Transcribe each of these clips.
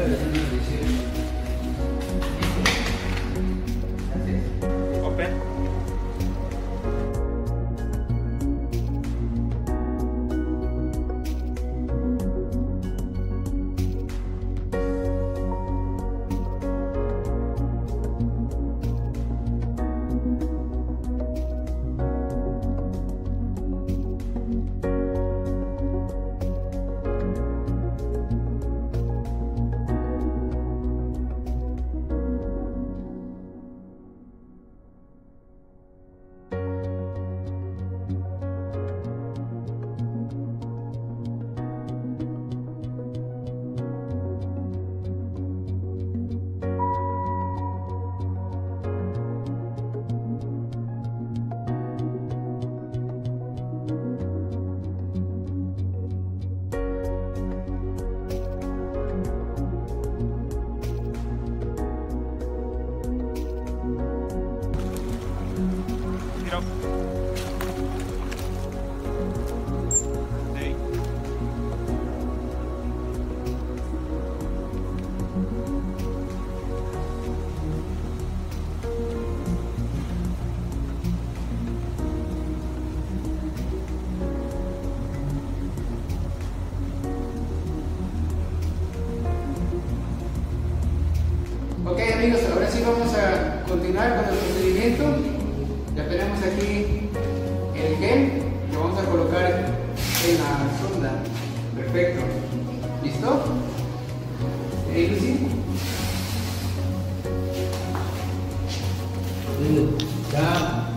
Thank you. Tiro. Sí. Ok amigos, ahora sí vamos a continuar con el procedimiento. Ya tenemos aquí el gel que vamos a colocar en la sonda. Perfecto. ¿Listo? ¿Eh, Lucy? Ya.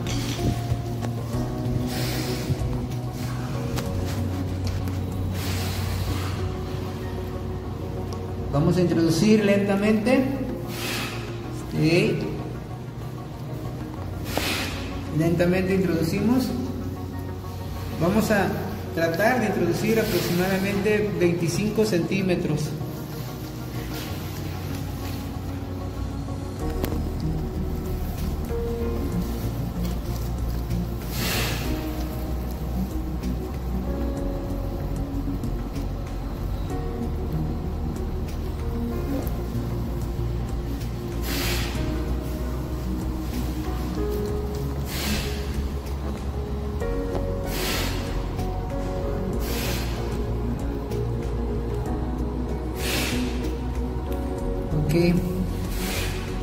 Vamos a introducir lentamente. Sí. Lentamente introducimos. Vamos a tratar de introducir aproximadamente 25 centímetros.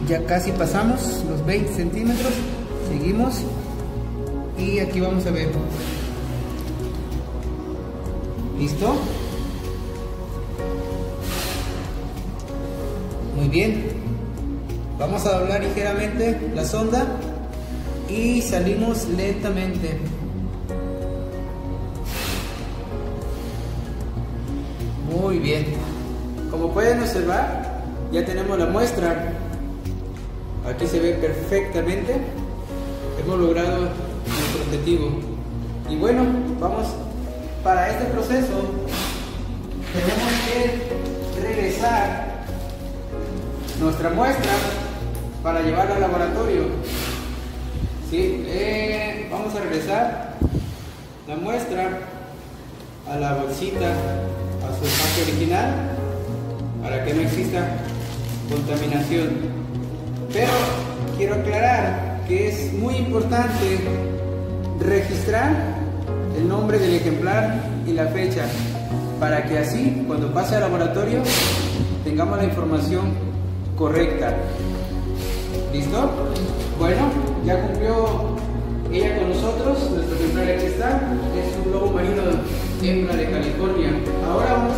Ya casi pasamos los 20 centímetros. Seguimos y aquí vamos a ver. ¿Listo? Muy bien. Vamos a doblar ligeramente la sonda y salimos lentamente. Muy bien. Como pueden observar, ya tenemos la muestra. Aquí se ve perfectamente. Hemos logrado nuestro objetivo. Y bueno, vamos para este proceso. Tenemos que regresar nuestra muestra para llevarla al laboratorio. ¿Sí? Eh, vamos a regresar la muestra a la bolsita, a su espacio original, para que no exista contaminación. Pero quiero aclarar que es muy importante registrar el nombre del ejemplar y la fecha, para que así, cuando pase al laboratorio, tengamos la información correcta. ¿Listo? Bueno, ya cumplió ella con nosotros, nuestro ejemplar aquí está, es un lobo marino hembra de California. Ahora